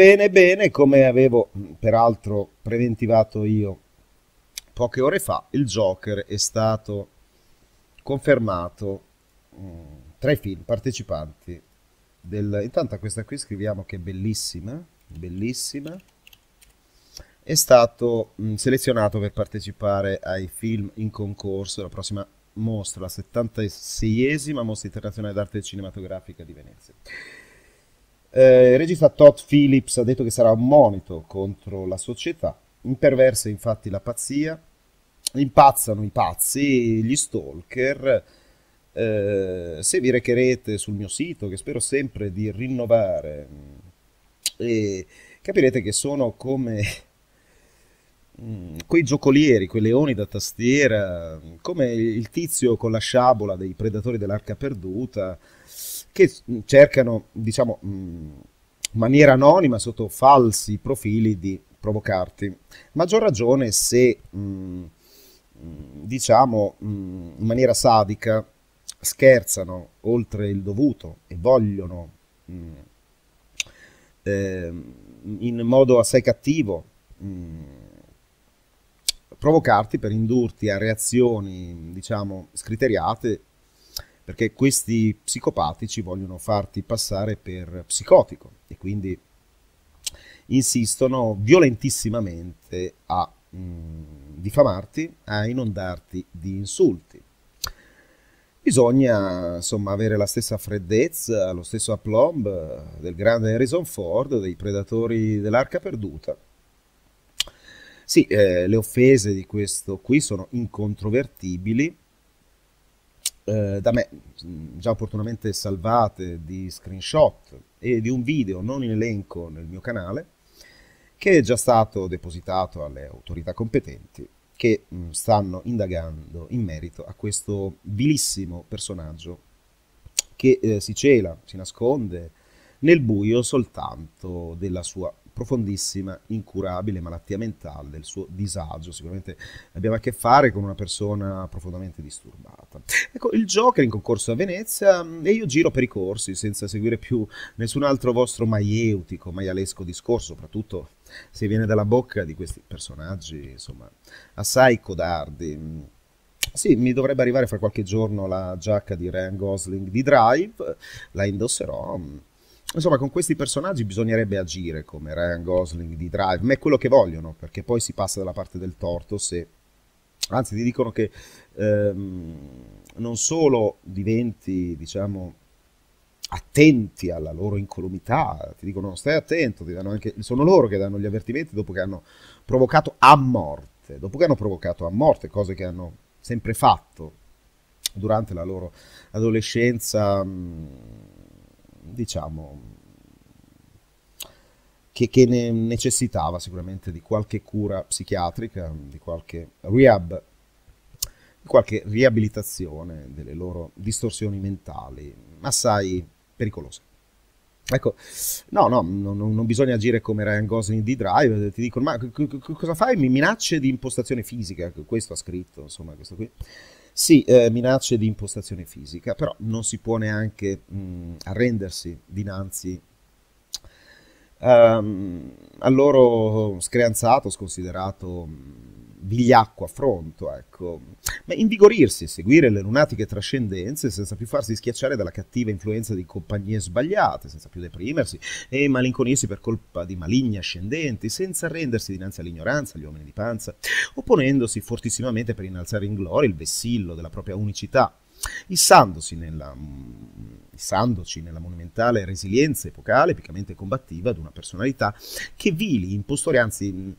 Bene, bene, come avevo peraltro preventivato io poche ore fa, il Joker è stato confermato tra i film partecipanti del... Intanto questa qui scriviamo che è bellissima, bellissima. È stato mh, selezionato per partecipare ai film in concorso, la prossima mostra, la 76esima mostra internazionale d'arte cinematografica di Venezia. Eh, il regista Todd Phillips ha detto che sarà un monito contro la società. Imperversa infatti la pazzia, impazzano i pazzi, gli stalker. Eh, se vi recherete sul mio sito, che spero sempre di rinnovare, e capirete che sono come mm, quei giocolieri, quei leoni da tastiera, come il tizio con la sciabola dei predatori dell'arca perduta, che cercano, diciamo, in maniera anonima, sotto falsi profili, di provocarti. Maggior ragione se, mh, diciamo, mh, in maniera sadica scherzano oltre il dovuto e vogliono mh, eh, in modo assai cattivo provocarti per indurti a reazioni, diciamo, scriteriate perché questi psicopatici vogliono farti passare per psicotico e quindi insistono violentissimamente a mh, mm, diffamarti, a inondarti di insulti. Bisogna insomma avere la stessa freddezza, lo stesso aplomb del grande Harrison Ford, dei predatori dell'arca perduta. Sì, eh, le offese di questo qui sono incontrovertibili, eh, da me già opportunamente salvate di screenshot e di un video non in elenco nel mio canale che è già stato depositato alle autorità competenti che mh, stanno indagando in merito a questo vilissimo personaggio che eh, si cela, si nasconde nel buio soltanto della sua profondissima, incurabile malattia mentale, del suo disagio. Sicuramente abbiamo a che fare con una persona profondamente disturbata. Ecco, il Joker in concorso a Venezia mm, e io giro per i corsi senza seguire più nessun altro vostro maieutico, maialesco discorso, soprattutto se viene dalla bocca di questi personaggi, insomma, assai codardi. Sì, mi dovrebbe arrivare fra qualche giorno la giacca di Ryan Gosling di Drive, la indosserò mm, Insomma, con questi personaggi bisognerebbe agire come Ryan Gosling di Drive, ma è quello che vogliono, perché poi si passa dalla parte del torto se... Anzi, ti dicono che ehm, non solo diventi, diciamo, attenti alla loro incolumità, ti dicono stai attento, anche, sono loro che danno gli avvertimenti dopo che hanno provocato a morte, dopo che hanno provocato a morte cose che hanno sempre fatto durante la loro adolescenza diciamo, che, che ne necessitava sicuramente di qualche cura psichiatrica, di qualche rehab, di qualche riabilitazione delle loro distorsioni mentali, assai pericolose. Ecco, no, no, non, non, bisogna agire come Ryan Gosling di Drive, ti dicono, ma cosa fai? Minacce di impostazione fisica, questo ha scritto, insomma, questo qui. Sì, eh, minacce di impostazione fisica, però non si può neanche mh, arrendersi dinanzi um, al loro screanzato, sconsiderato vigliacco affronto, ecco. Ma invigorirsi, seguire le lunatiche trascendenze senza più farsi schiacciare dalla cattiva influenza di compagnie sbagliate, senza più deprimersi e malinconirsi per colpa di maligni ascendenti, senza arrendersi dinanzi all'ignoranza, agli uomini di panza, opponendosi fortissimamente per innalzare in gloria il vessillo della propria unicità, issandosi nella, issandoci nella monumentale resilienza epocale, epicamente combattiva, di una personalità che vili impostori, anzi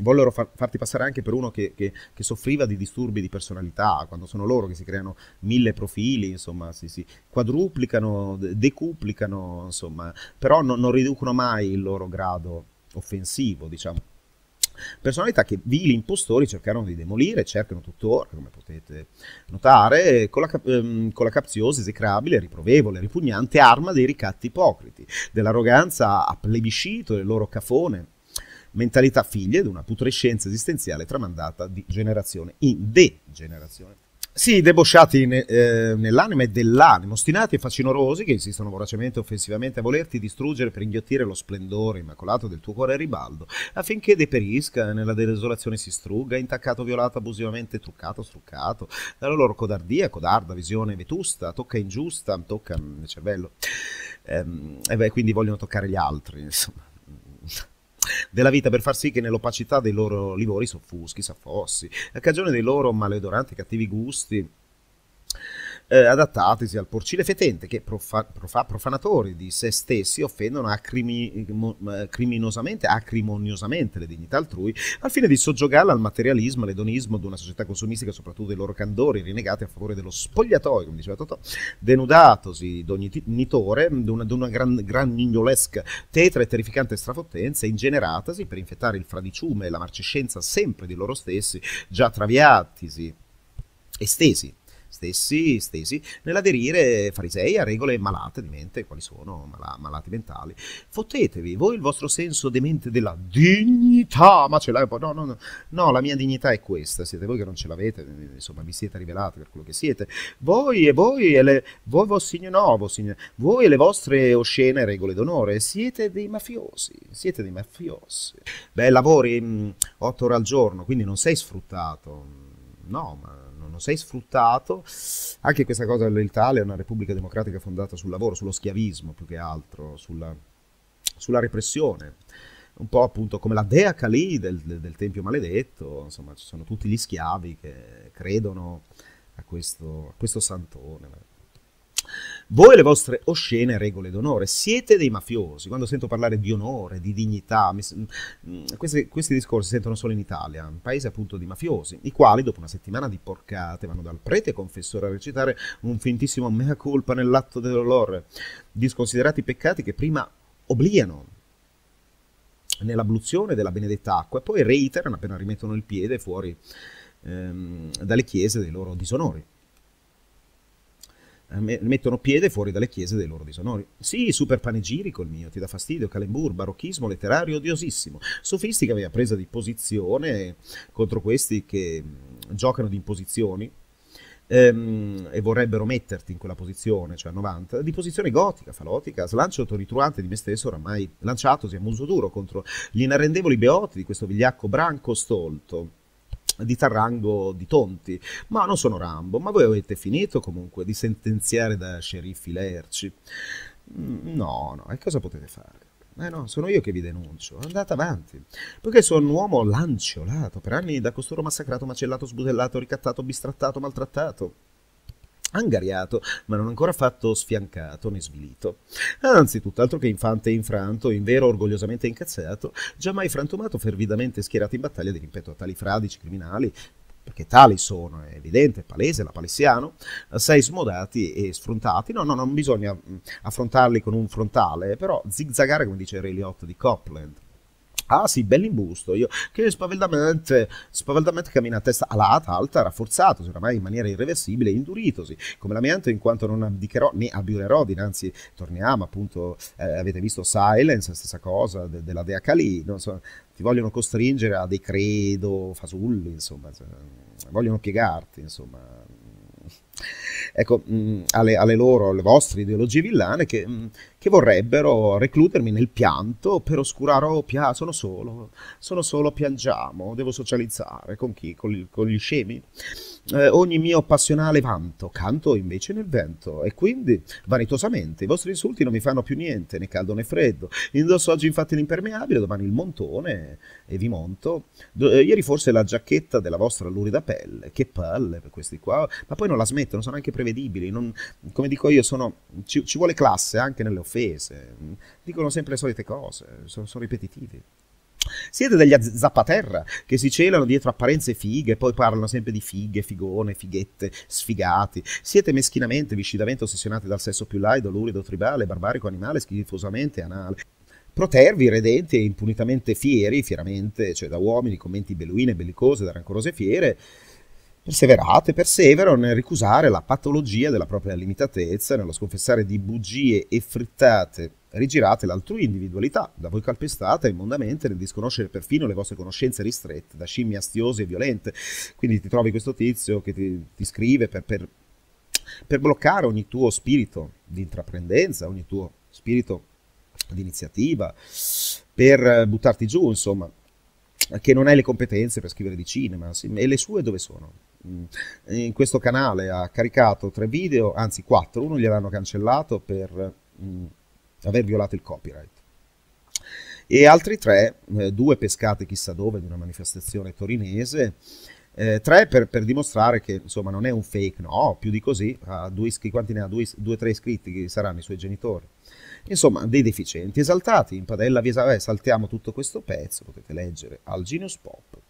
vollero far, farti passare anche per uno che, che, che, soffriva di disturbi di personalità, quando sono loro che si creano mille profili, insomma, si, si quadruplicano, decuplicano, insomma, però non, non riducono mai il loro grado offensivo, diciamo. Personalità che vili impostori cercarono di demolire, cercano tuttora, come potete notare, con la, ehm, con la capziosa, esecrabile, riprovevole, ripugnante arma dei ricatti ipocriti, dell'arroganza a plebiscito del loro cafone, mentalità figlie di una putrescenza esistenziale tramandata di generazione in degenerazione. Sì, debosciati ne, eh, nell'anima e dell'animo, ostinati e facinorosi che insistono voracemente e offensivamente a volerti distruggere per inghiottire lo splendore immacolato del tuo cuore ribaldo, affinché deperisca, nella desolazione si strugga, intaccato, violato, abusivamente truccato, struccato, dalla loro codardia, codarda, visione vetusta, tocca ingiusta, tocca nel cervello, ehm, e beh, quindi vogliono toccare gli altri, insomma della vita per far sì che nell'opacità dei loro livori soffuschi, s'affossi, a cagione dei loro maleodoranti cattivi gusti eh, adattatisi al porcile fetente che profa, profa, profanatori di se stessi offendono acrimi, eh, criminosamente, acrimoniosamente le dignità altrui al fine di soggiogarla al materialismo, all'edonismo di una società consumistica, soprattutto dei loro candori rinegati a favore dello spogliatoio, come diceva Totò, denudatosi d'ogni nitore, di una gran, gran mignolesca tetra e terrificante strafottenza, ingeneratasi per infettare il fradiciume e la marcescenza sempre di loro stessi, già traviatisi, estesi stessi stesi nell'aderire farisei a regole malate di mente, quali sono mal- malati mentali. Fottetevi, voi il vostro senso demente della dignità, ma ce l'hai poi, no, no, no, no, la mia dignità è questa, siete voi che non ce l'avete, insomma, vi siete rivelati per quello che siete. Voi e voi e le, voi vossignore, no, vossignore, voi e le vostre oscene regole d'onore, siete dei mafiosi, siete dei mafiosi. Beh, lavori mh, otto ore al giorno, quindi non sei sfruttato. No, ma non sei sfruttato. Anche questa cosa dell'Italia è una repubblica democratica fondata sul lavoro, sullo schiavismo più che altro, sulla, sulla repressione. Un po' appunto come la Dea Kali del, del, del, Tempio Maledetto, insomma ci sono tutti gli schiavi che credono a questo, a questo santone. Voi e le vostre oscene regole d'onore siete dei mafiosi. Quando sento parlare di onore, di dignità, mm, questi, questi, discorsi si sentono solo in Italia, un paese appunto di mafiosi, i quali dopo una settimana di porcate vanno dal prete confessore a recitare un fintissimo mea culpa nell'atto dell'olore, disconsiderati peccati che prima obliano nell'abluzione della benedetta acqua e poi reiterano appena rimettono il piede fuori ehm, dalle chiese dei loro disonori. Mettono piede fuori dalle chiese dei loro disonori. Sì, super panegirico il mio, ti dà fastidio, calembur, barocchismo letterario odiosissimo, sofistica aveva presa di posizione contro questi che mm, giocano di imposizioni ehm, e vorrebbero metterti in quella posizione, cioè a 90, di posizione gotica, falotica, slancio autoritruante di me stesso, oramai lanciatosi a muso duro contro gli inarrendevoli beoti di questo vigliacco branco stolto di Tarrango di Tonti, ma non sono Rambo, ma voi avete finito comunque di sentenziare da sceriffi lerci? Mm, no, no, e cosa potete fare? Eh no, sono io che vi denuncio, andate avanti, poiché sono un uomo lanciolato, per anni da costoro massacrato, macellato, sbutellato, ricattato, bistrattato, maltrattato angariato, ma non ancora affatto sfiancato né svilito. Anzi, tutt'altro che infante infranto, in vero orgogliosamente incazzato, giammai frantumato fervidamente schierato in battaglia di rimpetto a tali fradici criminali, perché tali sono, è evidente, palese, la palessiano, assai smodati e sfrontati. No, no, non bisogna affrontarli con un frontale, però zigzagare, come dice Ray Liotta di Copland. Ah sì, bell'imbusto, io che spaventamento, spaventamento cammina a testa alata, alta, rafforzato, oramai in maniera irreversibile, induritosi, come l'amianto in quanto non abdicherò né abiurerò dinanzi, torniamo appunto, eh, avete visto Silence, stessa cosa, de, della Dea Kali, so, ti vogliono costringere a dei credo fasulli, insomma, cioè, vogliono piegarti, insomma, ecco, mh, alle, alle, loro, alle vostre ideologie villane che, mh, che, vorrebbero recludermi nel pianto per oscurare, oh, pia, sono solo, sono solo, piangiamo, devo socializzare, con chi? Con, con gli scemi? eh, ogni mio passionale vanto, canto invece nel vento, e quindi, vanitosamente, i vostri insulti non mi fanno più niente, né caldo né freddo. Indosso oggi infatti l'impermeabile, domani il montone, e vi monto. Do, eh, ieri forse la giacchetta della vostra lurida pelle, che palle per questi qua, ma poi non la smettono, sono anche prevedibili, non, come dico io, sono, ci, ci, vuole classe anche nelle offese, dicono sempre le solite cose, sono, sono ripetitivi. Siete degli zappaterra che si celano dietro apparenze fighe, poi parlano sempre di fighe, figone, fighette, sfigati. Siete meschinamente, viscidamente ossessionati dal sesso più laido, lurido, tribale, barbarico, animale, schifosamente anale. Protervi, redenti e impunitamente fieri, fieramente, cioè da uomini, commenti belluine, bellicose, da rancorose fiere, perseverate, perseverano nel ricusare la patologia della propria limitatezza, nello sconfessare di bugie e frittate rigirate l'altrui individualità, da voi calpestata immondamente nel disconoscere perfino le vostre conoscenze ristrette, da scimmie astiose e violente. Quindi ti trovi questo tizio che ti, ti scrive per, per, per bloccare ogni tuo spirito di intraprendenza, ogni tuo spirito di iniziativa, per buttarti giù, insomma, che non hai le competenze per scrivere di cinema, e le sue dove sono? In questo canale ha caricato tre video, anzi quattro, uno gliel'hanno cancellato per mh, mm, aver violato il copyright. E altri tre, eh, due pescate chissà dove di una manifestazione torinese, eh, tre per, per, dimostrare che insomma non è un fake, no, più di così, ha due quanti ne ha? Due, due tre iscritti che saranno i suoi genitori. Insomma, dei deficienti esaltati, in padella vi saltiamo tutto questo pezzo, potete leggere al Genius Pop.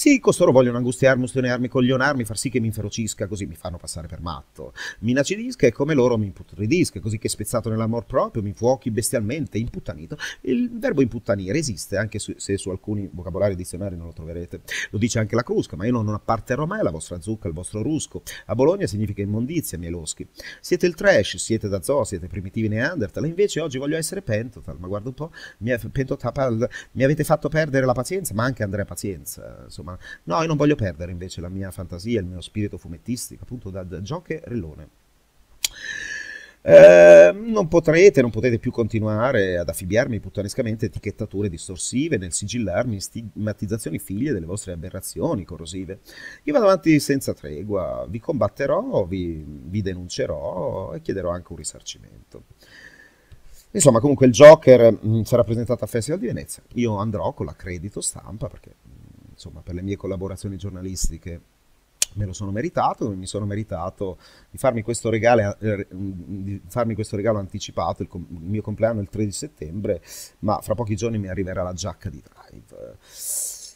Sì, costoro vogliono angustiarmi, ustionarmi, coglionarmi, far sì che mi inferocisca, così mi fanno passare per matto. Mi inacidisca e come loro mi imputridisca, così che spezzato nell'amor proprio mi fuochi bestialmente, imputtanito. Il verbo imputtanire esiste, anche su, se su alcuni vocabolari dizionari non lo troverete. Lo dice anche la Crusca, ma io non apparterò mai alla vostra zucca, al vostro rusco. A Bologna significa immondizia, miei loschi. Siete il trash, siete da zoo, siete primitivi neanderthal, invece oggi voglio essere pentotal, ma guarda un po', mi, pentotal, mi avete fatto perdere la pazienza, ma anche Andrea Pazienza, insomma ma no, io non voglio perdere invece la mia fantasia, il mio spirito fumettistico, appunto da, da Gioche Rellone. Eh, non potrete, non potete più continuare ad affibbiarmi puttanescamente etichettature distorsive nel sigillarmi stigmatizzazioni figlie delle vostre aberrazioni corrosive. Io vado avanti senza tregua, vi combatterò, vi, vi denuncerò e chiederò anche un risarcimento. Insomma, comunque il Joker mh, mm, sarà presentato al Festival di Venezia. Io andrò con l'accredito stampa perché insomma, per le mie collaborazioni giornalistiche me lo sono meritato, mi sono meritato di farmi questo, regalo, eh, farmi questo regalo anticipato, il, il, mio compleanno è il 13 settembre, ma fra pochi giorni mi arriverà la giacca di Drive.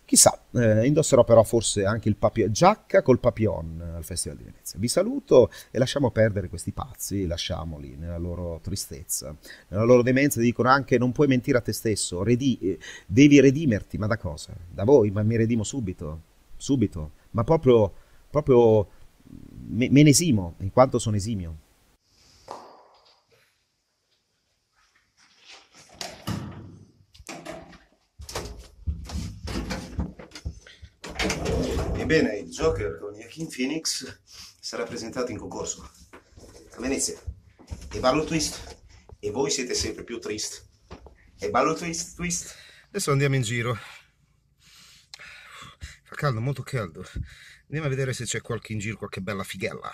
Chissà, eh, indosserò però forse anche il papillon, giacca col papillon al Festival di Venezia. Vi saluto e lasciamo perdere questi pazzi, lasciamoli nella loro tristezza, nella loro demenza. Dicono anche non puoi mentire a te stesso, redi- eh, devi redimerti, ma da cosa? Da voi, ma mi redimo subito, subito, ma proprio, proprio me, me ne esimo, in quanto sono esimio. Ebbene, il Joker con Joaquin Phoenix sarà presentato in concorso a Venezia. E ballo twist. E voi siete sempre più trist. E ballo twist, twist. Adesso andiamo in giro. Fa caldo, molto caldo. Andiamo a vedere se c'è qualche in giro, qualche bella fighella.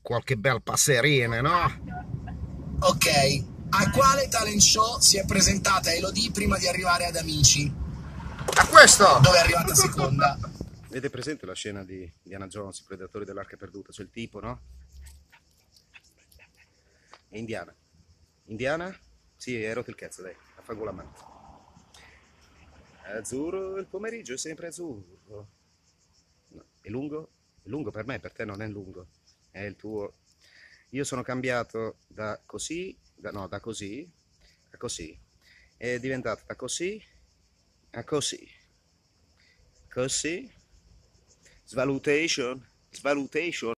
Qualche bel passerine, no? Ok, a quale talent show si è presentata Elodie prima di arrivare ad Amici? A questo! Dove è arrivata seconda? Avete presente la scena di Diana Jones, i predatori dell'arca perduta? C'è il tipo, no? È indiana. Indiana? Sì, hai rotto il cazzo, dai, affango la mano. Azzurro, il pomeriggio è sempre azzurro. No, è lungo? È lungo per me, per te non è lungo. È il tuo... Io sono cambiato da così, da, no, da così, a così. È diventato da così a così. Così It's valuation.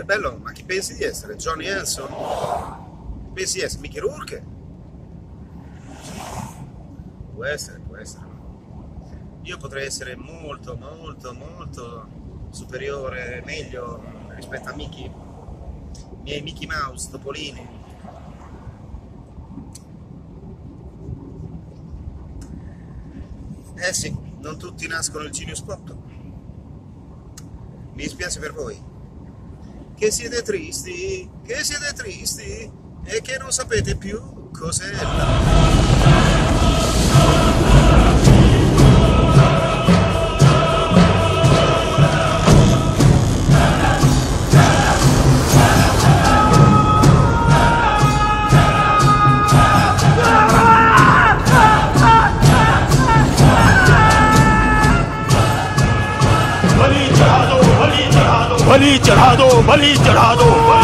Beh, bello, ma chi pensi di essere? Johnny Hanson? Pensi di essere Mickey Rourke? Può essere, può essere. io potrei essere molto, molto, molto superiore, meglio rispetto a Mickey, i miei Mickey Mouse, Topolini. Eh sì, non tutti nascono il Genius Pop. Mi dispiace per voi. Che siete tristi, che siete tristi e che non sapete più cos'è la... बलि चढ़ा दो बलि चढ़ा दो बलि